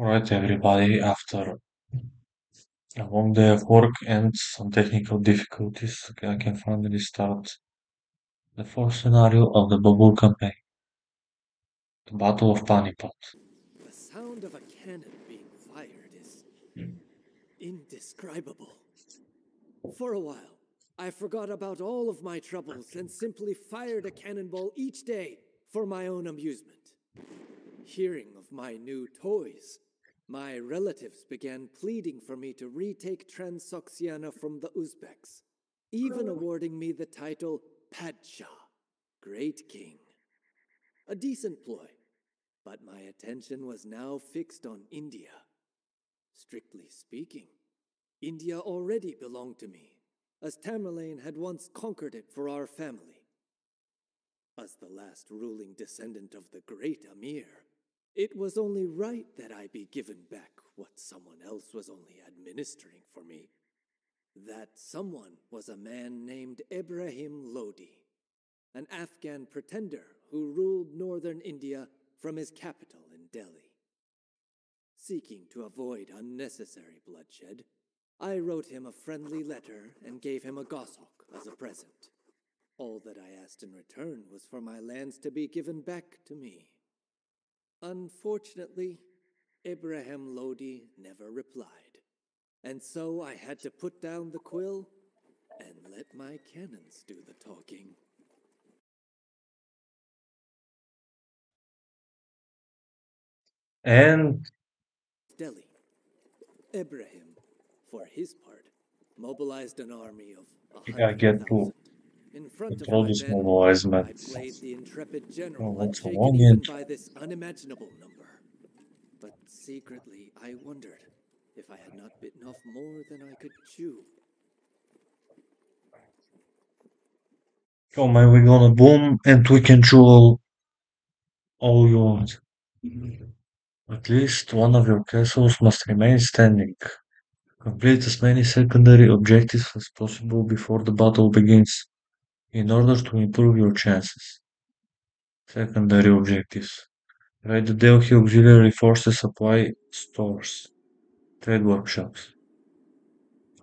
Alright everybody, after a long day of work and some technical difficulties, I can finally start the fourth scenario of the Babur campaign. The Battle of Panipat. The sound of a cannon being fired is indescribable. For a while, I forgot about all of my troubles and simply fired a cannonball each day for my own amusement. Hearing of my new toys, my relatives began pleading for me to retake Transoxiana from the Uzbeks, even awarding me the title Padshah, Great King. A decent ploy, but my attention was now fixed on India. Strictly speaking, India already belonged to me, as Tamerlane had once conquered it for our family. As the last ruling descendant of the great Amir, it was only right that I be given back what someone else was only administering for me. That someone was a man named Ibrahim Lodi, an Afghan pretender who ruled northern India from his capital in Delhi. Seeking to avoid unnecessary bloodshed, I wrote him a friendly letter and gave him a goshawk as a present. All that I asked in return was for my lands to be given back to me. Unfortunately, Ibrahim Lodi never replied, and so I had to put down the quill and let my cannons do the talking. And Delhi. Ibrahim, for his part, mobilized an army of I get to 100,000. In front of control my this banner, played the intrepid general, Oh, that's a long even by this unimaginable number. But secretly, I wondered if I had not bitten off more than I could chew. Oh man, we're gonna boom and we can chew all, all you want. At least one of your castles must remain standing. Complete as many secondary objectives as possible before the battle begins, in order to improve your chances. Secondary objectives. Raid the Delhi Auxiliary Forces Supply Stores. Trade workshops.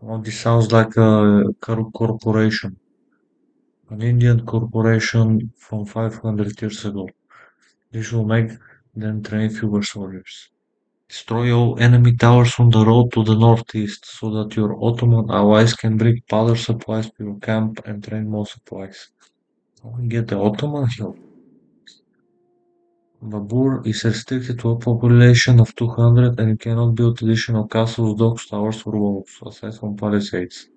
Oh, this sounds like a cor- corporation. An Indian corporation from 500 years ago. This will make them train fewer soldiers. Destroy all enemy towers on the road to the northeast so that your Ottoman allies can bring powder supplies to your camp and train more supplies. Get the Ottoman help. Babur is restricted to a population of 200 and you cannot build additional castles, docks, towers, or walls, aside from palisades.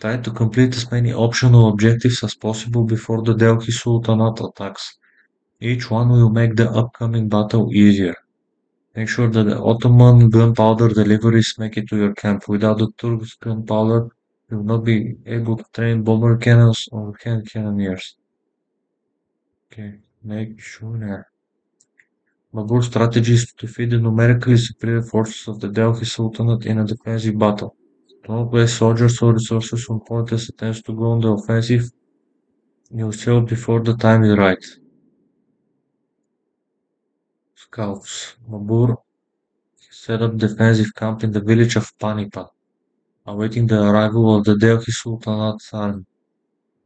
Try to complete as many optional objectives as possible before the Delhi Sultanate attacks. Each one will make the upcoming battle easier. Make sure that the Ottoman gunpowder deliveries make it to your camp. Without the Turks' gunpowder, you will not be able to train bombard cannons or hand cannoneers. Okay, make sure. Babur's strategy is to defeat the numerically superior forces of the Delhi Sultanate in a defensive battle. Do not waste soldiers or resources on pointless attempts to go on the offensive. You'll fail before the time is right. Scouts. Babur set up defensive camp in the village of Panipat, awaiting the arrival of the Delhi Sultanate's army.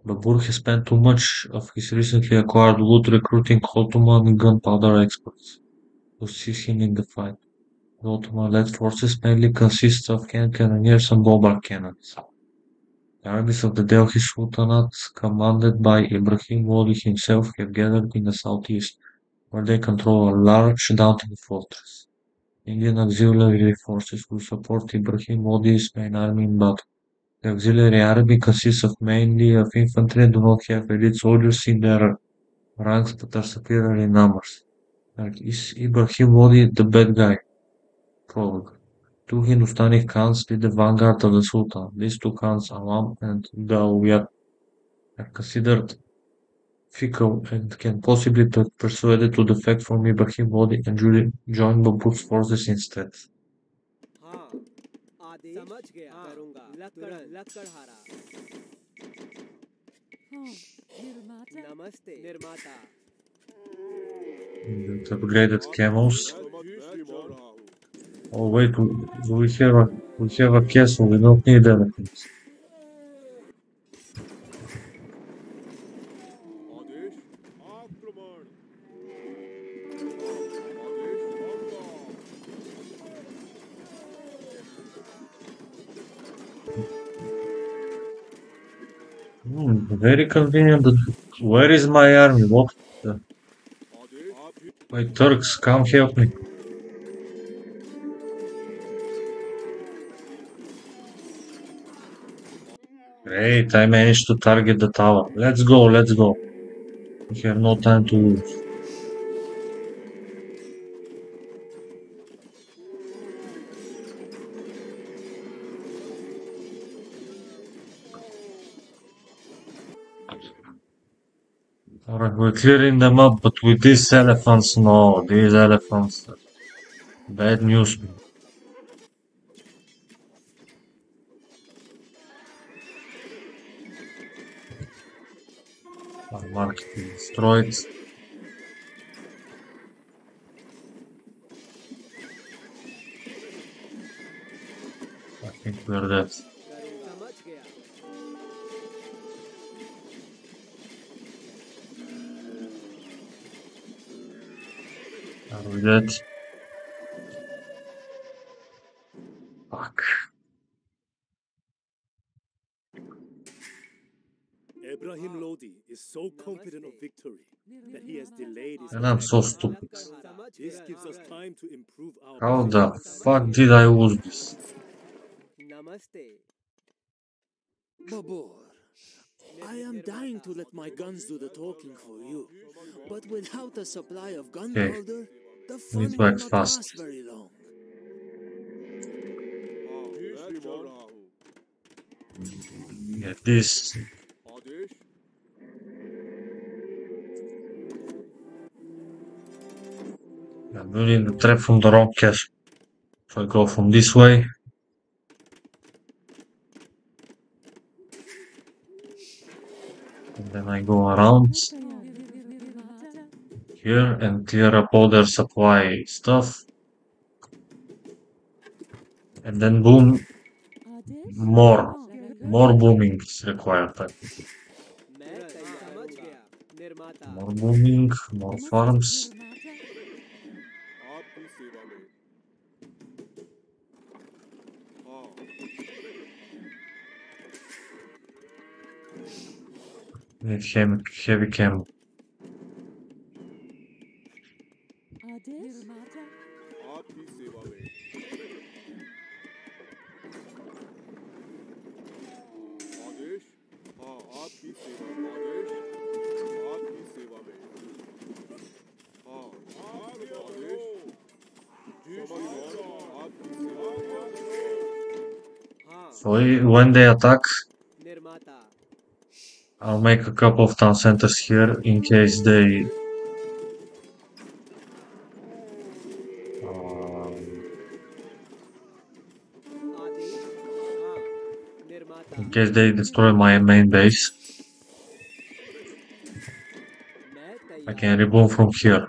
Babur has spent too much of his recently acquired loot recruiting Ottoman gunpowder experts to assist him in the fight. The Ottoman-led forces mainly consist of hand cannoneers and bombard cannons. The armies of the Delhi Sultanate, commanded by Ibrahim Lodi himself, have gathered in the southeast, where they control a large downtown fortress. Indian auxiliary forces will support Ibrahim Lodi's main army in battle. The auxiliary army consists of mainly of infantry and do not have elite soldiers in their ranks but are superior in numbers. Like, is Ibrahim Lodi the bad guy? Prologue. Two Hindustani Khans lead the vanguard of the Sultan. These two Khans, Alam and Daulat, are considered Fico and can possibly be persuaded to defect from Ibrahim and Julie join Babur's forces instead. Upgraded camels. Oh wait, we have a we have a castle, we don't need anything. very convenient. Where is my army? What? The... My Turks, come help me. Great, I managed to target the tower. Let's go, let's go. We have no time to lose. We're clearing them up, but with these elephants, no, these elephants, bad news. Our market destroyed. I think we're dead. Fuck. Ibrahim Lodi is so confident of victory that he has delayed his And I'm so stupid. How the fuck did I lose this? Namaste. Babur, I am dying to let my guns do the talking for you, but without a supply of gunpowder, okay and it works fast. Yeah, this I'm building the trap from the rock cache. If I go from this way. And then I go around here and clear up all their supply stuff. And then boom, more, more booming is required. More booming, more farms. Heavy, heavy cam When they attack, I'll make a couple of town centers here in case they In case they destroy my main base. I can reborn from here.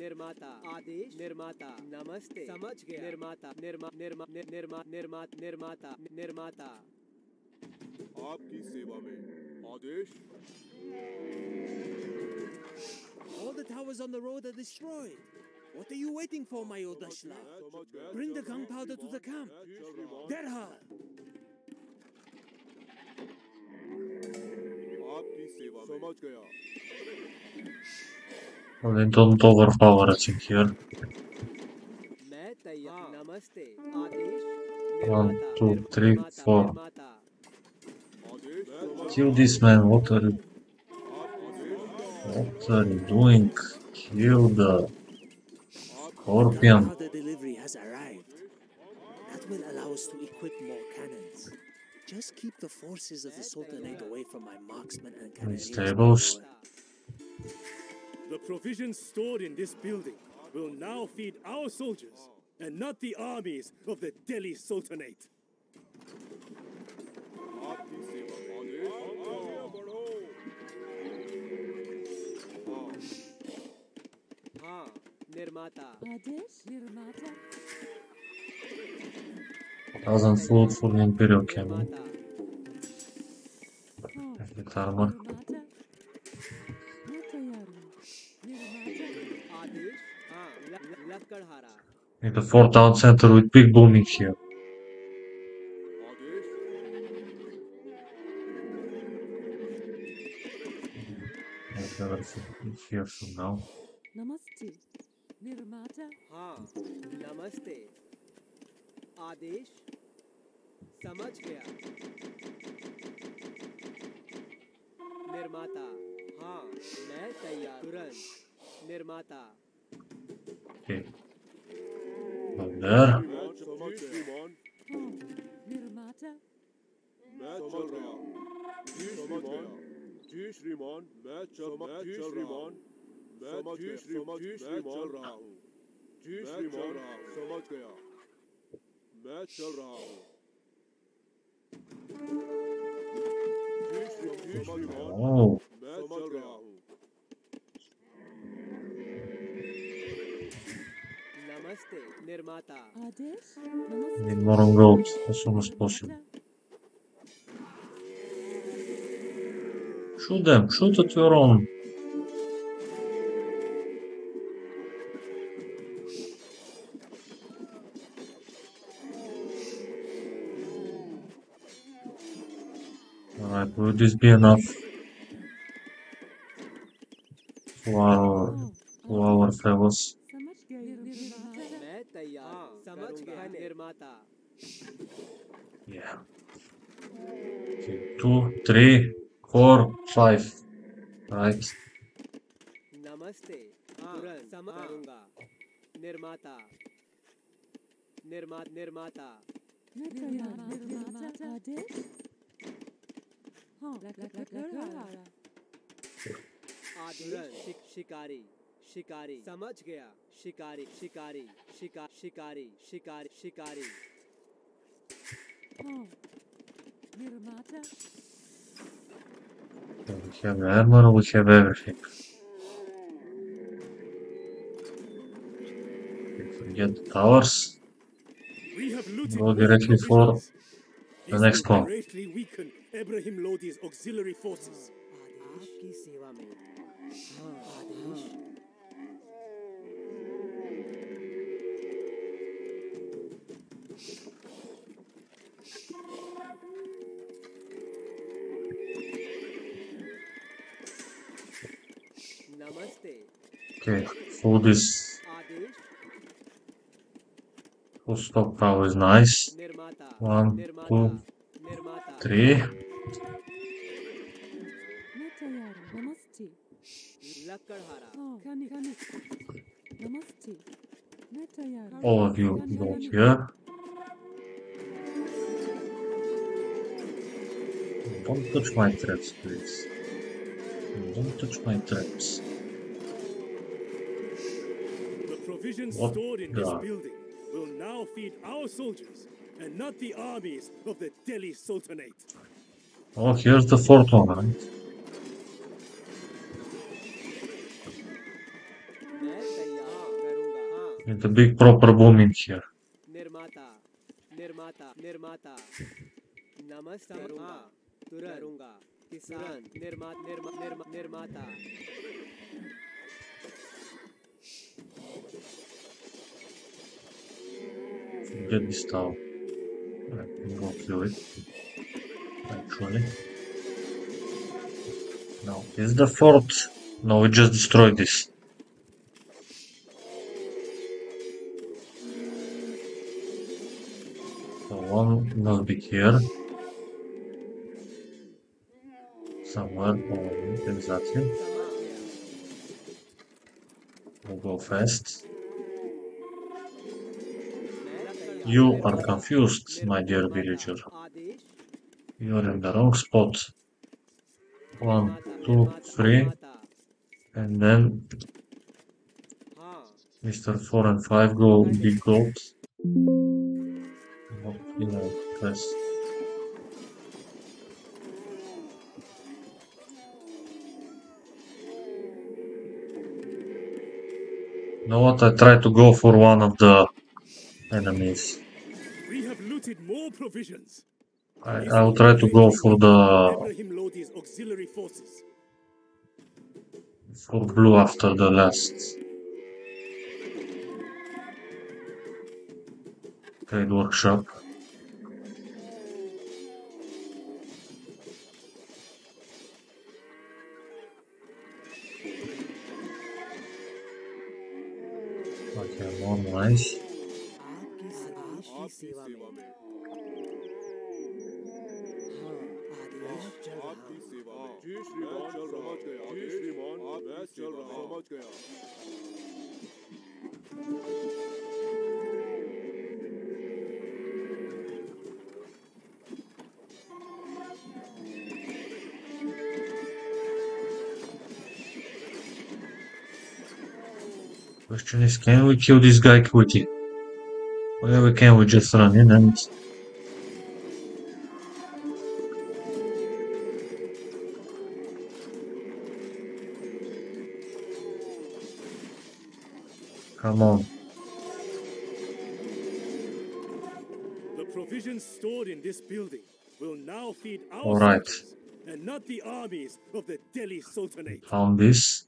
निर्माता आदेश निर्माता नमस्ते समझ गया निर्माता निर्मा निर्मा नि- निर्मा निर्मा निर्माता निर्माता आपकी सेवा में आदेश All the towers on the road are destroyed. What are you waiting for, my Odashla? Bring the gunpowder to the camp. Derhal! आपकी सेवा समझ गया Well, They don't overpower us in here. One, two, three, four. Kill this man, what are you... What are you doing? Kill the... Scorpion. delivery has arrived. That will allow us to equip more cannons. Just keep the forces of the Sultanate away from my marksmen and cannons. Stables. The provisions stored in this building will now feed our soldiers and not the armies of the Delhi Sultanate. Thousand float for the Imperial Camel. Perfect armor. Need a four town center with big booming here. Here for now. नमस्ते निर्माता हाँ नमस्ते आदेश समझ गया निर्माता हाँ मैं तैयार तुरंत निर्माता Okey. Tamamdır. मैं Oh. Need more gold as soon as possible. Shoot them, shoot at your own. Alright, will this be enough for our, for our fellows? two, three, four, five. Right. Namaste. करूँगा निर्माता निर्मात निर्माता शिकारी शिकारी समझ गया शिकारी शिकारी शिकार शिकारी शिकार शिकारी we have the armor, we have everything. Okay, forget the towers. We have looted Go directly for the next one. greatly weaken Ibrahim Lodi's auxiliary forces. Okay, for this full stop power is nice. One, two, three. All of you go here. Don't touch my traps, please. Don't touch my traps. provisions what? stored in this building will now feed our soldiers and not the armies of the Delhi Sultanate. Oh, here's the fourth one, right? It's a big proper boom in here. get this tower. I can go kill it. Actually. No, it's the fort. No, we just destroyed this. So one must be here. Somewhere, oh, exactly. We'll go fast. You are confused, my dear villager. You're in the wrong spot. One, two, three, and then Mr. 4 and 5 go big goals. Hopefully I press. Know what, I try to go for one of the enemies. We have looted more provisions. I, I'll try to go for the auxiliary forces. for blue after the last trade workshop. Question is, can we kill this guy quickly? Or yeah, we can, we just run in and... Come on. The provisions stored in this building will now feed our All right. and not the armies of the Delhi Sultanate. Found this.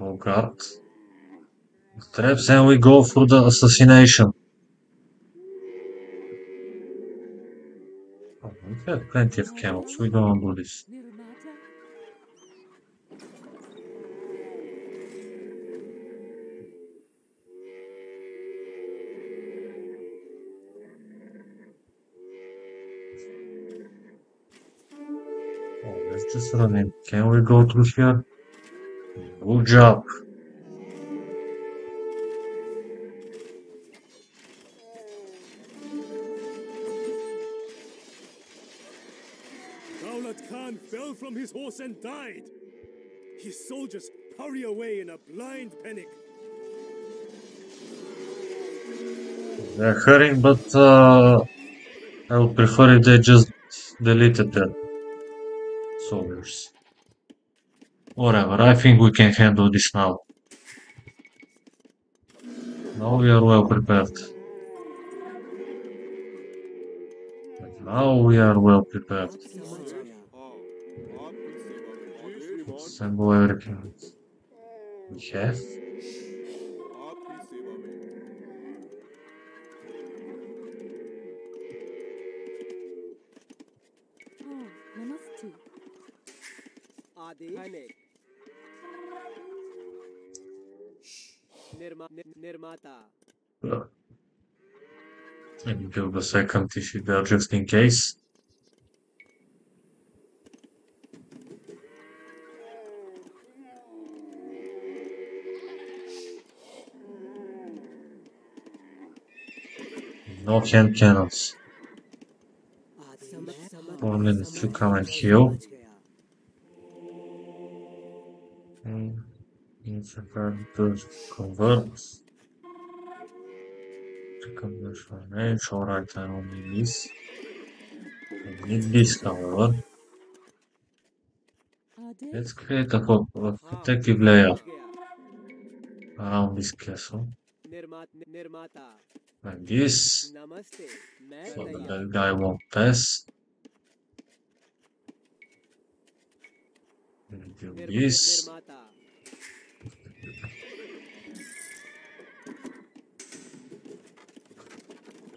We go guard. Traps and we go for the assassination. Oh, we have plenty of camels. We don't do this. Oh, just. Can we go through here? Good job. Daulat Khan fell from his horse and died. His soldiers hurry away in a blind panic. They're hurrying, but uh, I would prefer if they just deleted the soldiers. Whatever, I think we can handle this now. Now we are well prepared. And now we are well prepared. Assemble everything we have. Oh, Nirma नि- निर्माता And build a second tissue there just in case. No hand cannons. आदेश समझ समझ Four minutes to समझ come and गया, heal. incidentes covers. Checking the shortage, alright, I only this. I need this cover. Let's create a protective layer around this castle. Like this. So that the guy won't pass. Do this.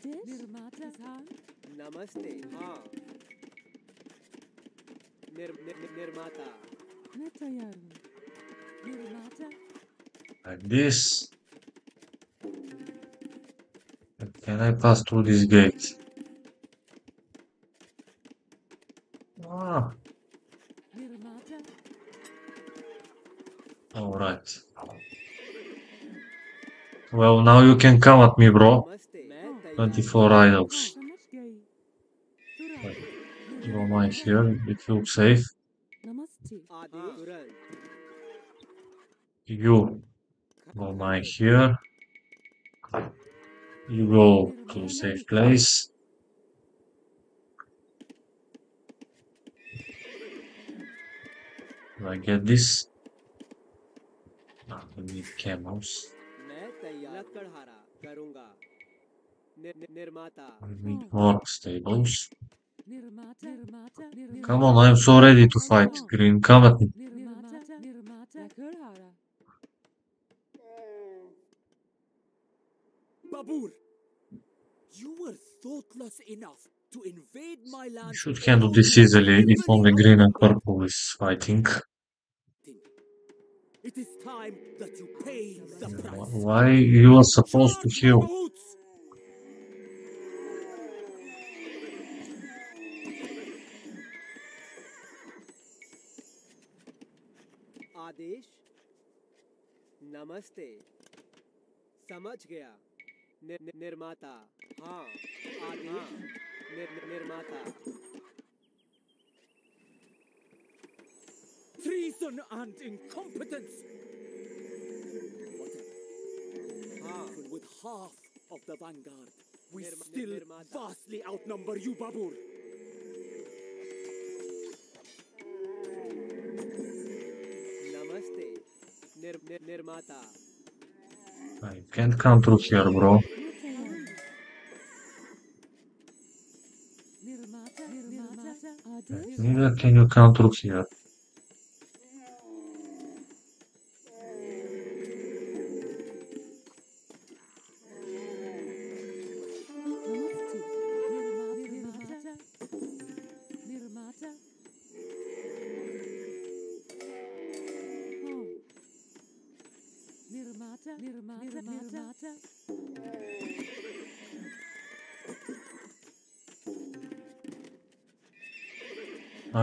निर्माता आदेश निर्माता किसान नमस्ते हाँ निर, निर, निर- निर्माता मैं तैयार हूँ निर्माता Like this. Can I pass through this gate? Ah, निर्माता alright. Well, now you can come at me, bro. 24 idols. Draw mine here, it looks safe. You go mine here. You go to safe place. Do I get this? Ah, we need camels. Meet more stables. Come on, I'm so ready to fight, Green. Come at me. Hmm. Babur, you were thoughtless enough to invade my land. You should handle this easily if only green and purple is fighting. It is time that you pay the price. Why you are supposed to heal? नमस्ते समझ गया निर, निर, निर्माता हाँ आदेश निर, निर, निर्माता Treason and incompetence! हाँ Even with half of the vanguard, we Nirma- still Nirmata. vastly outnumber you, Babur. I can't come through here, bro. Neither can you come through here.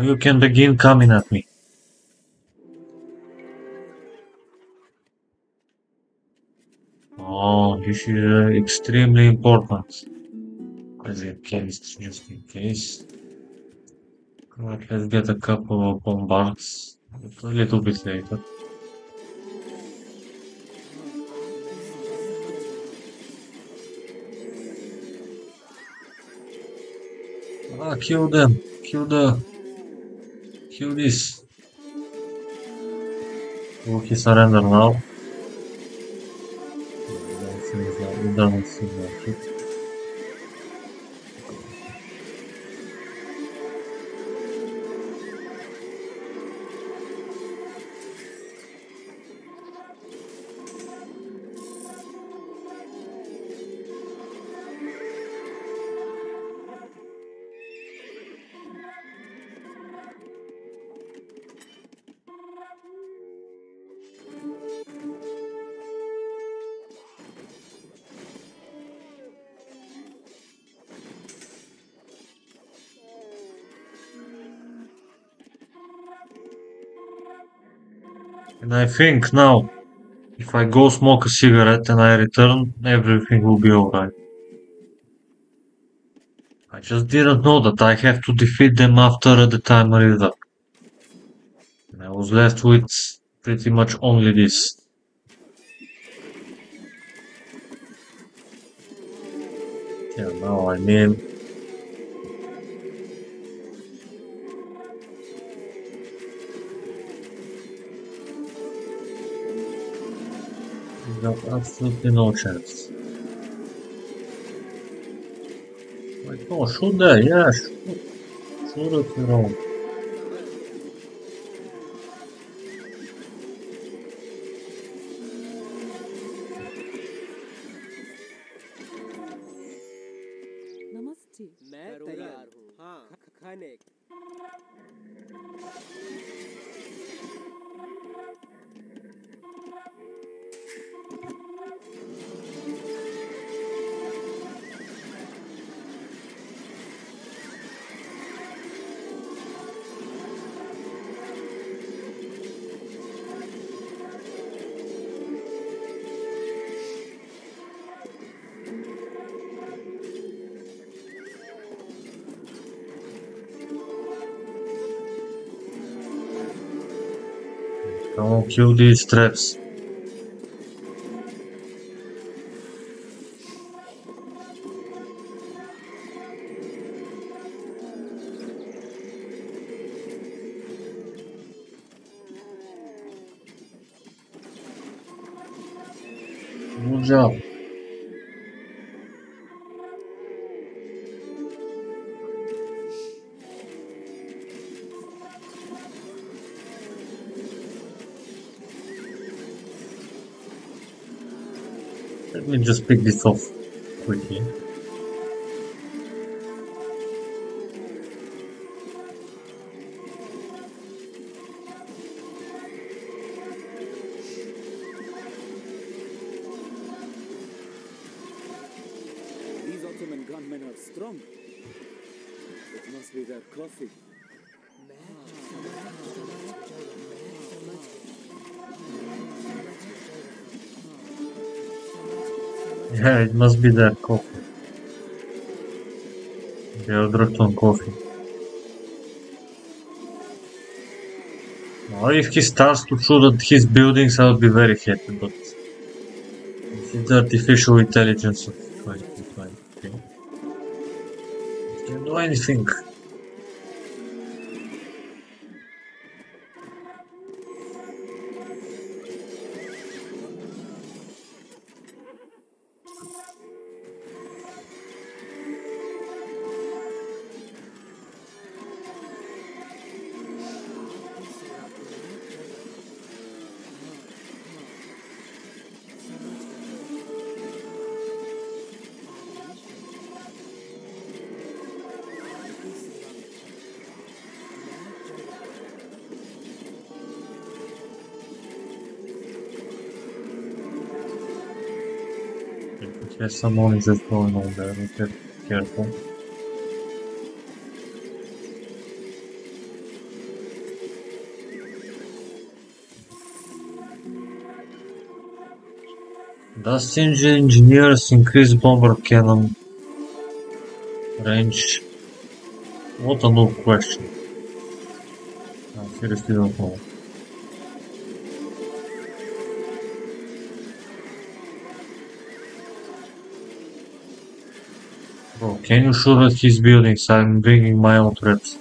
You can begin coming at me. Oh, this is uh, extremely important. As in case, just in case. Right, let's get a couple of bombards a little bit later. Ah, kill them! Kill the... Kill this! Will he surrender now? I think now, if I go smoke a cigarette and I return, everything will be alright. I just didn't know that I have to defeat them after the timer is up. And I was left with pretty much only this. Yeah, now I mean, Got absolutely no chance. Like, no, shoot there, yeah, shoot. Shoot it, you know. Kill these traps. Pick this off quickly. These Ottoman gunmen are strong. It must be their coffee. Yeah, it must be that coffee. The Elderton coffee. Now, if he starts to shoot at his buildings, I'll be very happy, but it's artificial intelligence of 2020. Can't do anything. There's someone just going on there, okay, careful. Does engine engineers increase bombard cannon range? What a noob question. I seriously don't know. Can you shoot at his buildings? I'm bringing my own traps.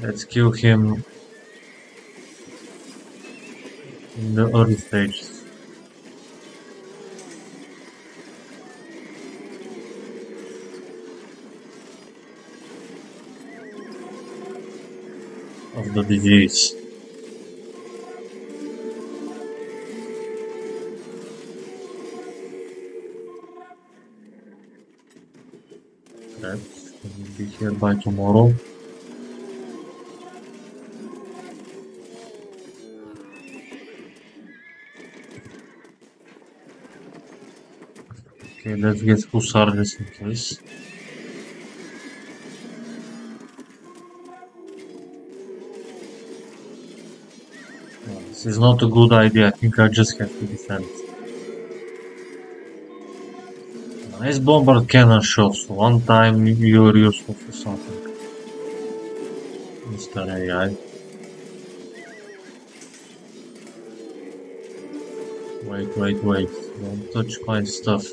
Let's kill him in the early stages. Of the disease. Here by tomorrow. Okay, let's get Hussardus in place. No, uh, This is not a good idea. I think I just have to defend. Nice bombard cannon shots. One time you're useful for something. Mr. AI. Wait, wait, wait. Don't touch my stuff.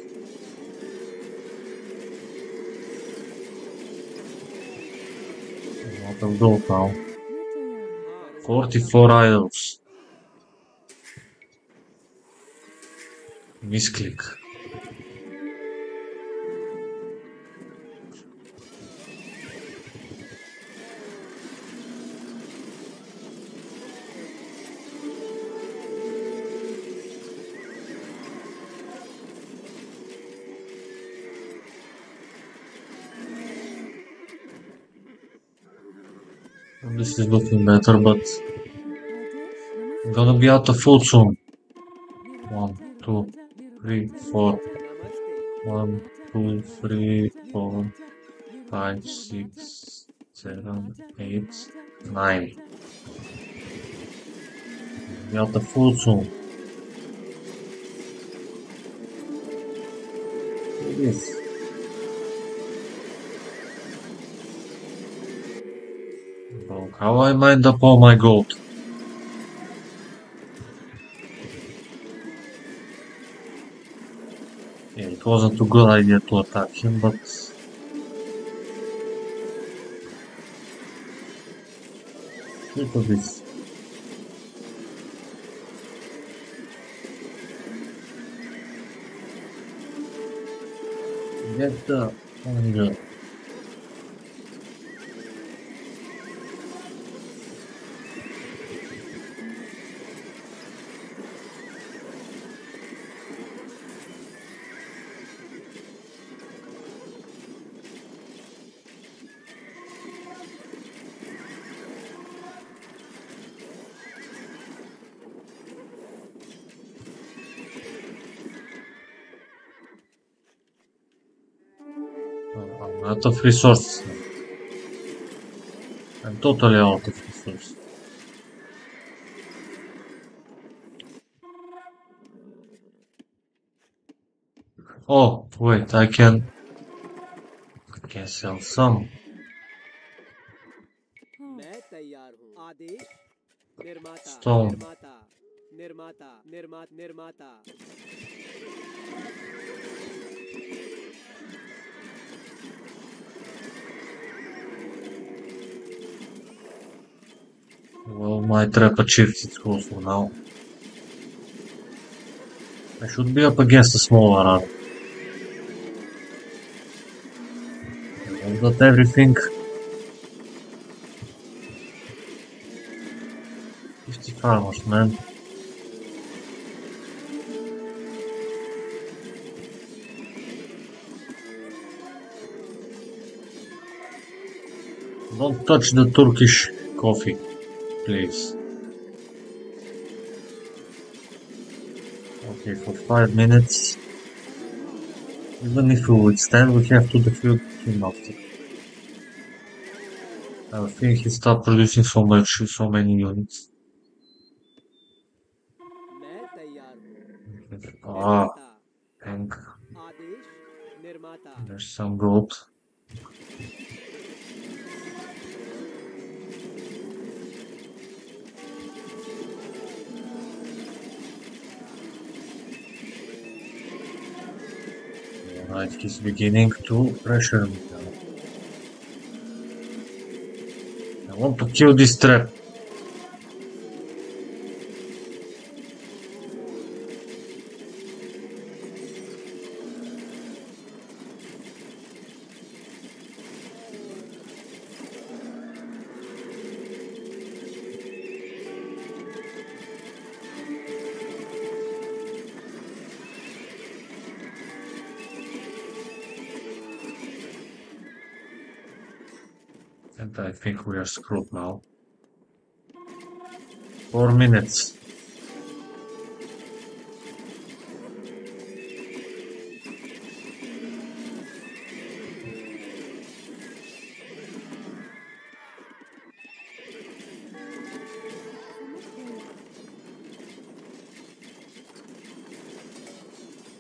I'm out of gold now. 44 idols. Misclick. This is looking better, but I'm gonna be out of food soon. One, two, three, four. One, two, three, four, five, six, seven, eight, nine. Be out of food soon. Look at how I mined up all my gold? Yeah, it wasn't a good idea to attack him, but look at this. Get the hunger. out of resources. I'm totally out of resources. Oh, wait, I can... I can sell some. Stone. Май it's чифти for now. I should be up against a smaller run. I've got everything. 50 farmers, man. Don't touch the Turkish coffee place. Okay, for 5 minutes. Even if we withstand, we have to defeat him after. I think he stopped producing so much, so many units. Ah, tank. There's some gold. Alright, he's beginning to pressure me now. I want to kill this trap. Think we are screwed now. Four minutes.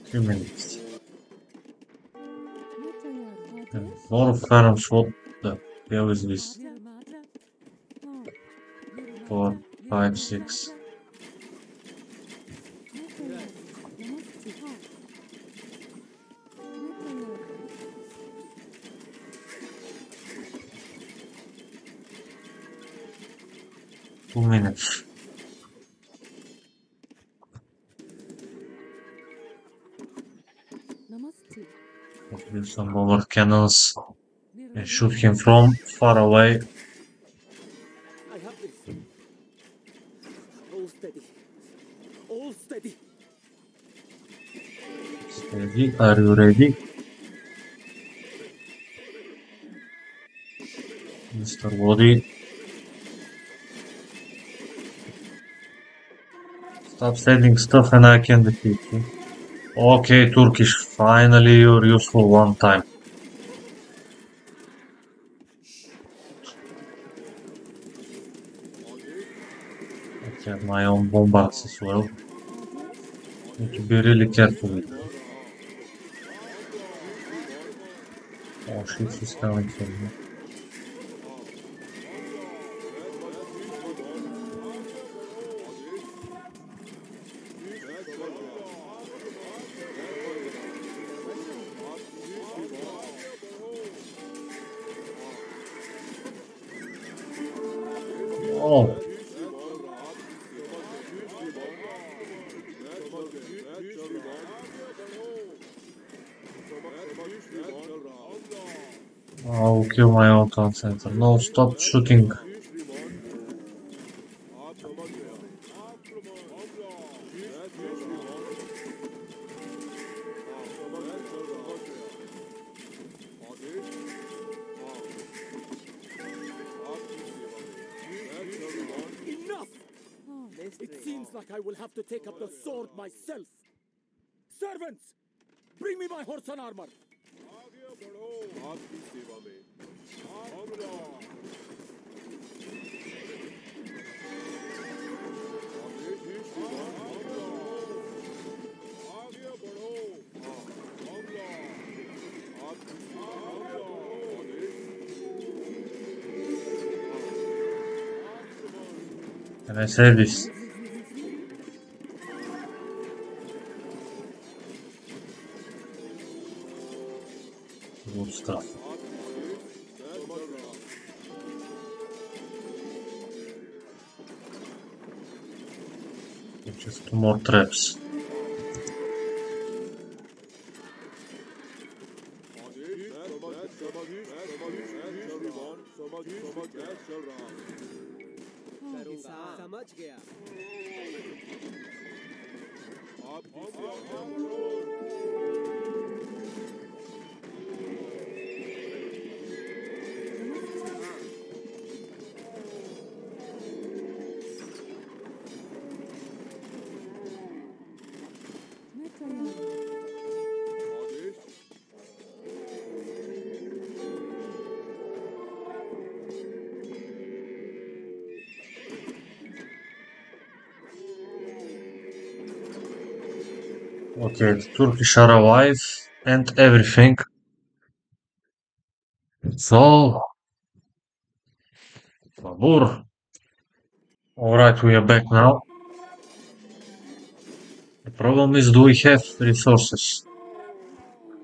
Three minutes. And more farms, what the hell is this? Four, five, six. Two minutes. Use some over cannons and shoot him from far away. Are you ready? Mr. Wody. Stop sending stuff and I can defeat you. Eh? Okay, Turkish, finally you're useful one time. I have my own bombards as well. Need to be really careful with them. Oh shit, she's coming for kill my own town center. No, stop shooting. Enough! It seems like I will have to take up the sword myself. Servants! Bring me my horse and armor. I say this? traps. करूंगा समझ गया Okay, the Turkish are alive and everything. So, Babur. Alright, we are back now. The problem is, do we have resources?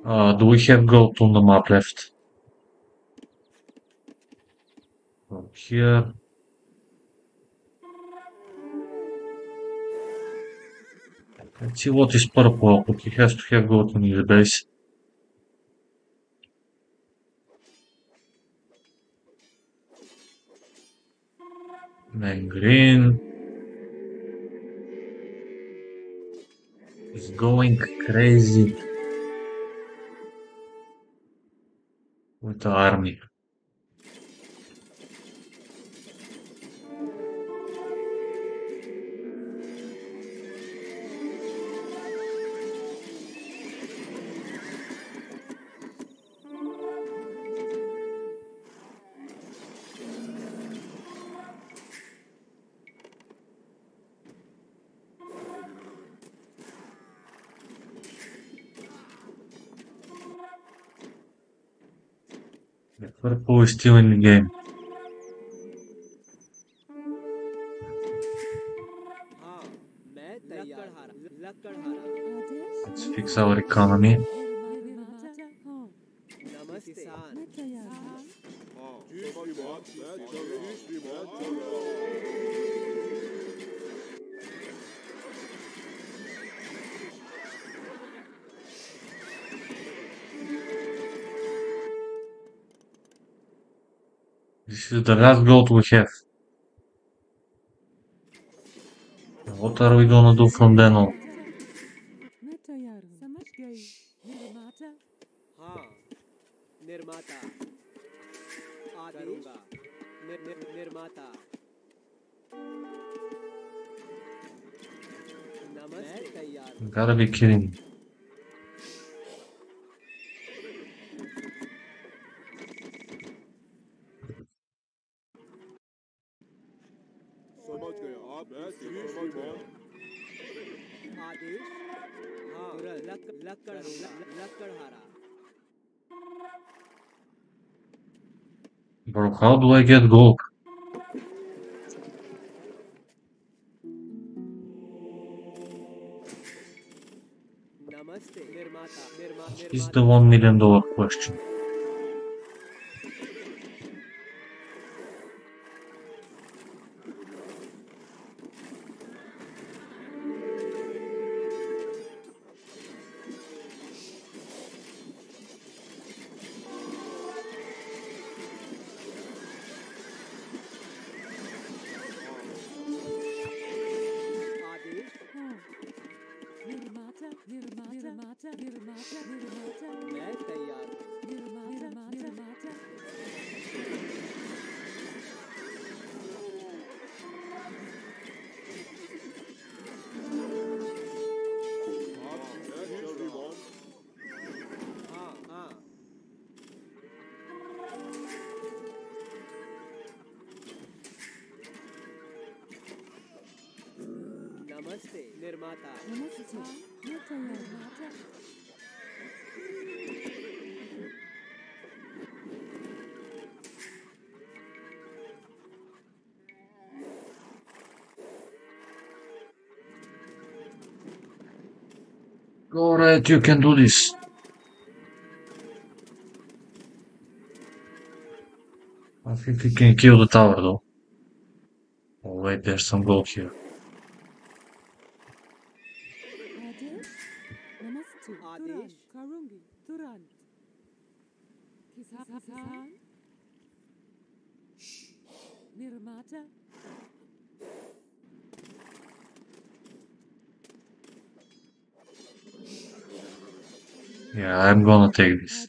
Uh, do we have gold on the map left? From here. See what is purple, but he has to have gold on his base. Man green. is going crazy with the army. Purple is still in the game. Let's fix our economy. This is the last gold we have. What are we gonna do from then on? Gotta be kidding me. do I get gold? Is the one million dollar question. नमस्ते निर्माता नमस्ते netayar निर्माता Alright, you can do this. I think we can kill the tower though. Oh wait, there's some gold here. Gonna take this.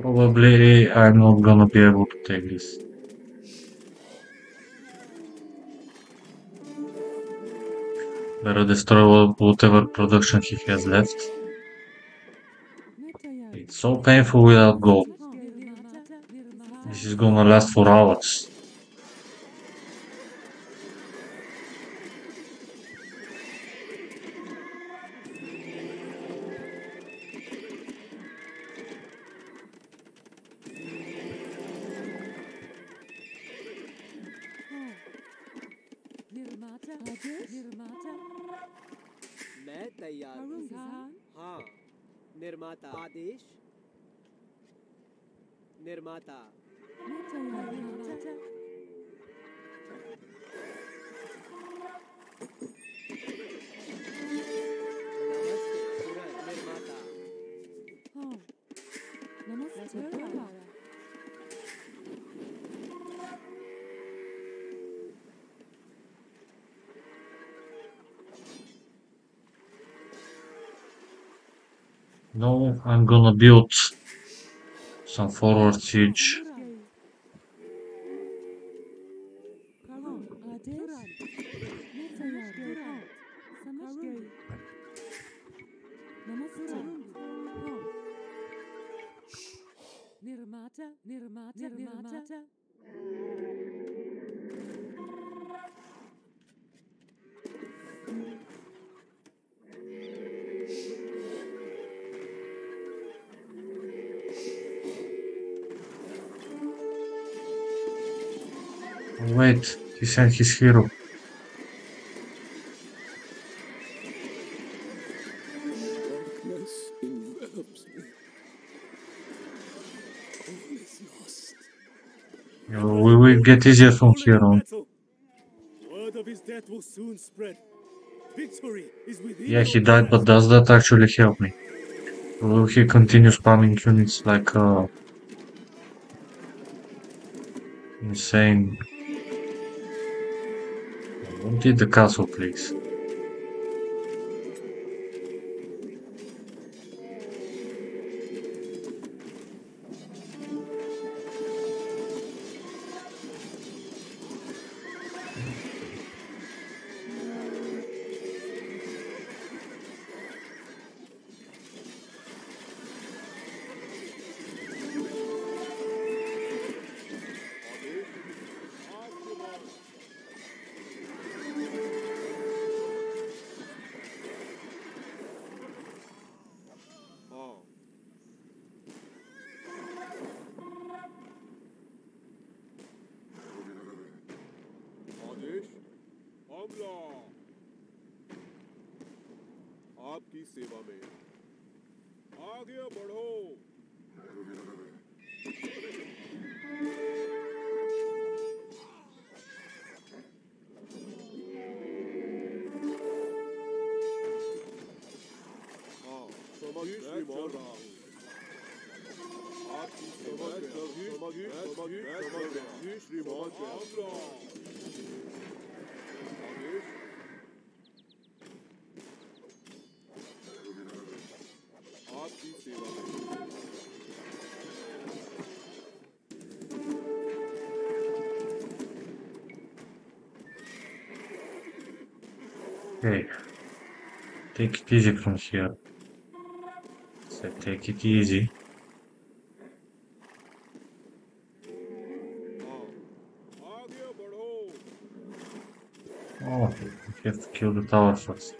Probably I'm not gonna be able to take this. Better destroy whatever production he has left. It's so painful without gold. This is gonna last for hours. निर्माता मैं तैयार हूँ। हाँ। निर्माता आदेश। निर्माता। मैं हूँ No, I'm gonna build some forward siege. Wait, he sent his hero. We will get easier from here on. Yeah, he died, but does that actually help me? Will he continue spamming units like uh, insane? Don't the castle, please. 定期記事 from here. So take it easy. Oh, we have to kill the tower first.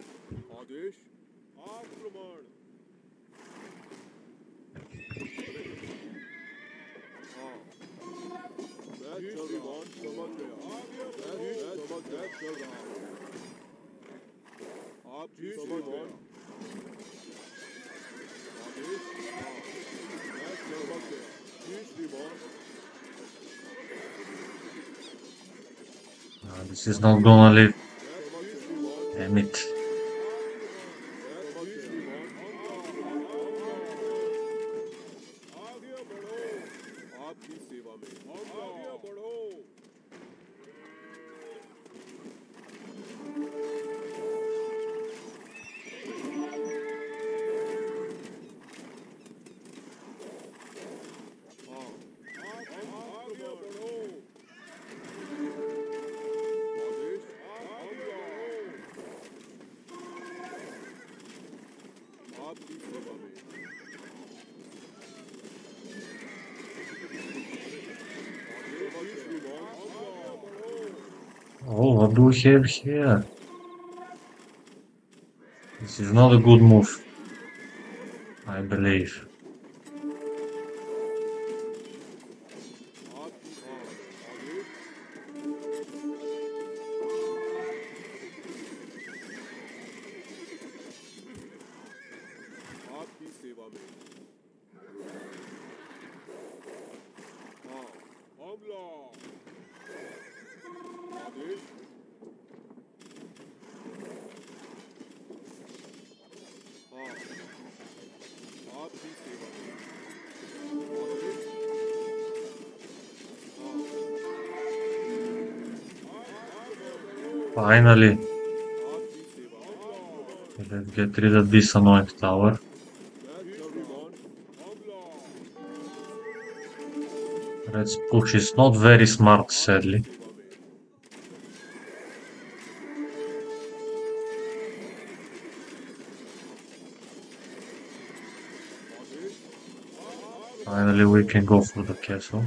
Not gonna live. Have here? This is not a good move. I believe. finally let's get rid of this annoying tower let's push it's not very smart sadly Finally we can go for the castle.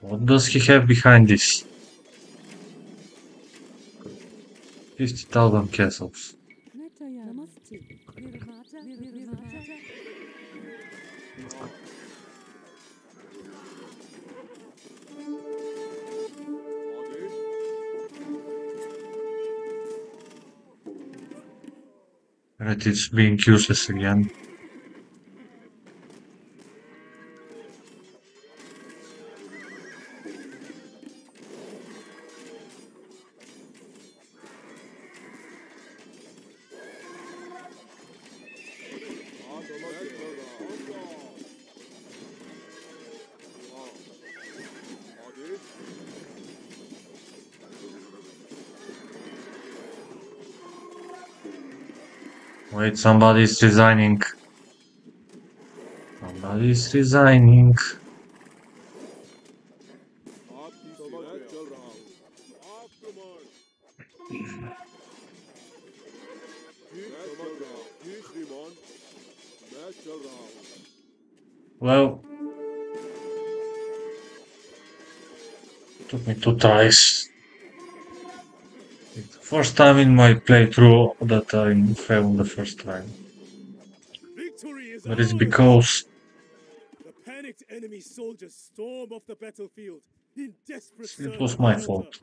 What does he have behind this? 50,000 castles. Right, it's being useless again. Wait, somebody's resigning. Somebody's resigning. Well, took me two tries. It's the first time in my playthrough that I failed the first time. Victory But it's because The panicked enemy soldiers storm off the battlefield in desperate it was my fault.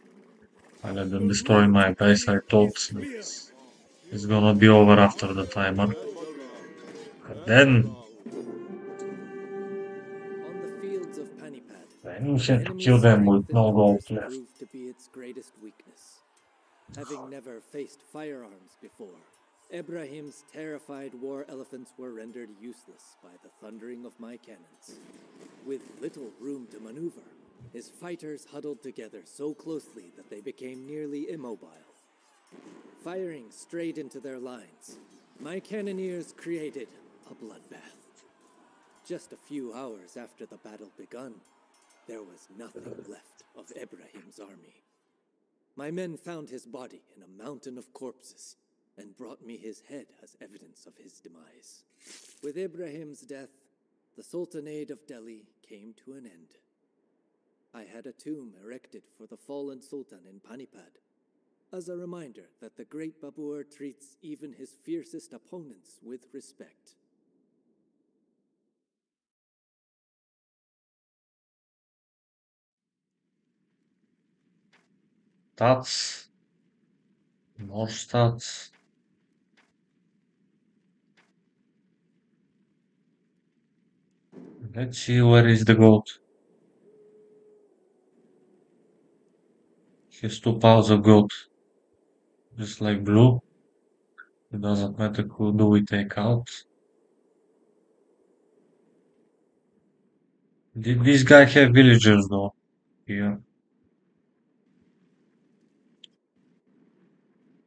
I let them destroy my base. I thought that it's gonna be over after the timer. But then, On the fields of Panipat, then you the had to kill them with strength no and gold numbers left. Having never faced firearms before, Ibrahim's terrified war elephants were rendered useless by the thundering of my cannons. With little room to maneuver, his fighters huddled together so closely that they became nearly immobile. Firing straight into their lines, my cannoneers created a bloodbath. Just a few hours after the battle begun, there was nothing left of Ibrahim's army. My men found his body in a mountain of corpses and brought me his head as evidence of his demise. With Ibrahim's death, the Sultanate of Delhi came to an end. I had a tomb erected for the fallen Sultan in Panipat, as a reminder that the great Babur treats even his fiercest opponents with respect. Stats. More stats. Let's see where is the goat. He's two piles of goat. Just like blue. It doesn't matter who do we take out. Did this guy have villagers though? Here.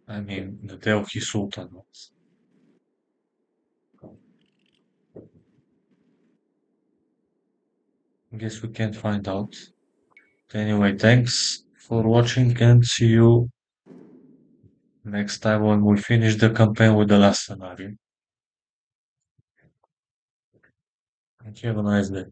I mean, the Delhi Sultan. I Guess we can't find out. Anyway, thanks for watching and see you next time when we finish the campaign with the last scenario. Have a nice day.